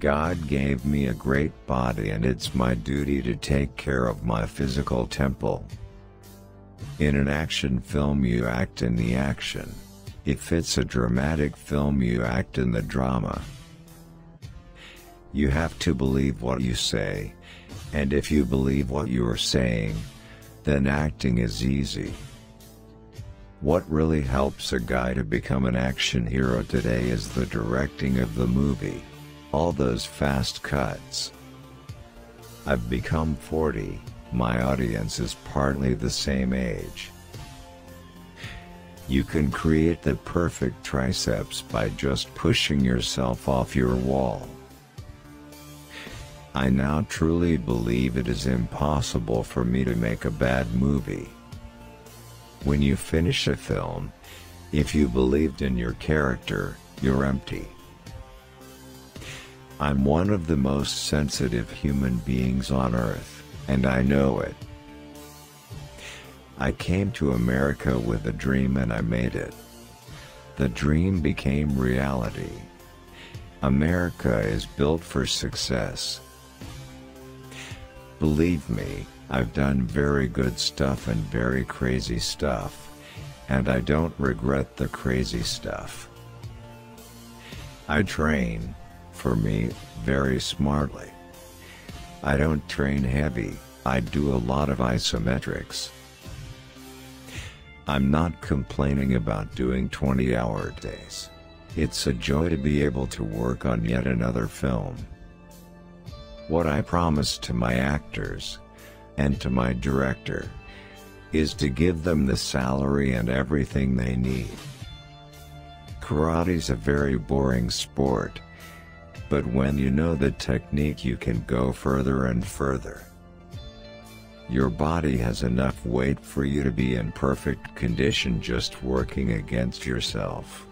God gave me a great body and it's my duty to take care of my physical temple. In an action film you act in the action. If it's a dramatic film you act in the drama. You have to believe what you say, and if you believe what you are saying, then acting is easy. What really helps a guy to become an action hero today is the directing of the movie. All those fast cuts. I've become 40, my audience is partly the same age. You can create the perfect triceps by just pushing yourself off your wall. I now truly believe it is impossible for me to make a bad movie. When you finish a film, if you believed in your character, you're empty. I'm one of the most sensitive human beings on earth, and I know it. I came to America with a dream and I made it. The dream became reality. America is built for success. Believe me, I've done very good stuff and very crazy stuff. And I don't regret the crazy stuff. I train, for me, very smartly. I don't train heavy, I do a lot of isometrics. I'm not complaining about doing 20 hour days. It's a joy to be able to work on yet another film. What I promise to my actors, and to my director, is to give them the salary and everything they need. Karate's a very boring sport, but when you know the technique you can go further and further. Your body has enough weight for you to be in perfect condition just working against yourself.